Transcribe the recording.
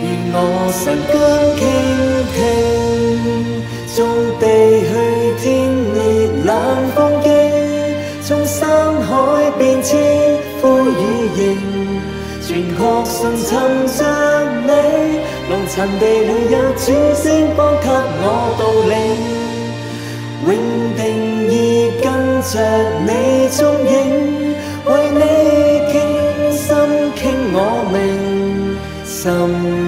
愿我神跟倾听，纵地去天亦冷，风机，纵山海变迁灰与应，全确信寻着你，农尘地里也转星光给我道理，永定义跟着你踪影，为你倾心倾我命心。